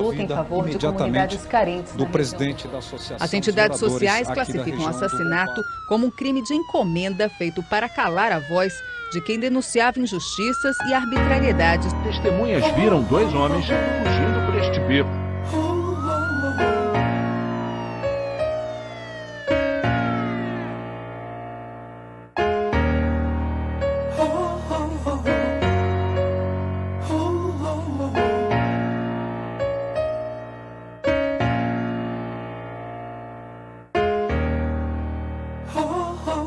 luta em favor de comunidades carentes do presidente da associação. As entidades sociais classificam o assassinato como um crime de encomenda feito para calar a voz de quem denunciava injustiças e arbitrariedades. Testemunhas viram dois homens fugindo por este beco.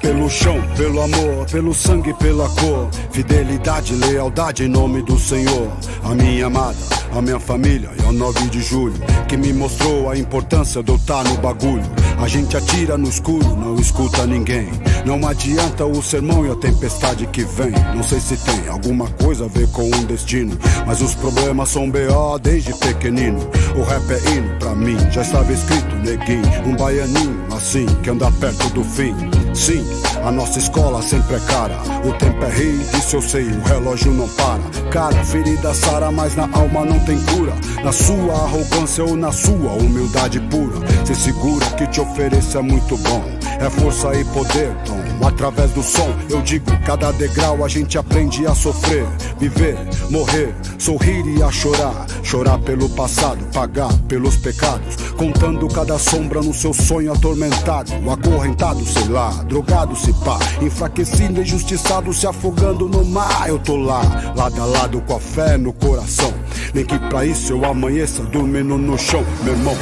Pelo chão, pelo amor, pelo sangue, pela cor. Fidelidade, lealdade em nome do Senhor. A minha amada, a minha família e ao 9 de julho. Que me mostrou a importância de eu estar no bagulho. A gente atira no escuro, não escuta ninguém. Não adianta o sermão e a tempestade que vem. Não sei se tem alguma coisa a ver com um destino. Mas os problemas são B.O. desde pequenino. O rap é hino pra mim, já estava escrito, neguinho. Um baianinho assim que anda perto do fim. Sim, a nossa escola sempre é cara. O tempo é rei, disso eu sei, o relógio não para. Cara, ferida sara, mas na alma não tem cura. Na sua arrogância ou na sua humildade pura. Se segura que te ofereça é muito bom. É força e poder. Através do som, eu digo, cada degrau a gente aprende a sofrer, viver, morrer, sorrir e a chorar. Chorar pelo passado, pagar pelos pecados. Contando cada sombra no seu sonho atormentado. Acorrentado, sei lá, drogado, se pá. Enfraquecido, injustiçado, se afogando no mar. Eu tô lá, lado a lado com a fé no coração. Nem que pra isso eu amanheça dormindo no chão, meu irmão.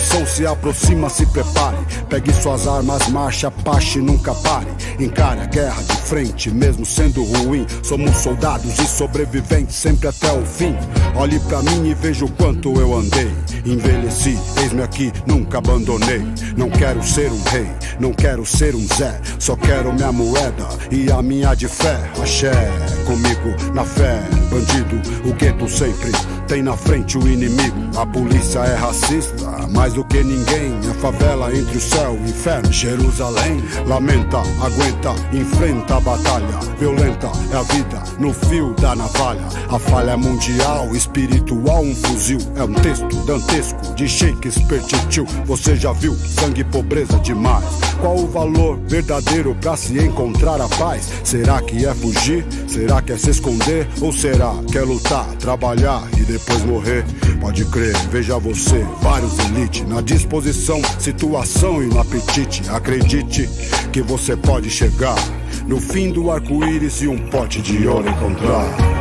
Revolução se aproxima, se prepare. Pegue suas armas, marcha, pache, nunca pare. Encare a guerra de frente, mesmo sendo ruim. Somos soldados e sobreviventes sempre até o fim. Olhe pra mim e veja o quanto eu andei. Envelheci, eis-me aqui, nunca abandonei. Não quero ser um rei, não quero ser um Zé. Só quero minha moeda e a minha de fé. Axé, comigo na fé, bandido. O gueto sempre tem na frente o inimigo. A polícia é racista, mais do que ninguém. A favela entre o céu e o inferno. Jerusalém lamenta, aguenta, enfrenta a batalha. Violenta é a vida no fio da navalha. A falha é mundial, espiritual, um fuzil. É um texto dantesco de Shakespeare tio. Você já viu sangue e pobreza demais? Qual o valor verdadeiro pra se encontrar a paz? Será que é fugir? Será que é se esconder? Ou será que é lutar, trabalhar depois morrer? Pode crer, veja você, vários elite na disposição, situação e no apetite. Acredite que você pode chegar no fim do arco-íris e um pote de ouro encontrar.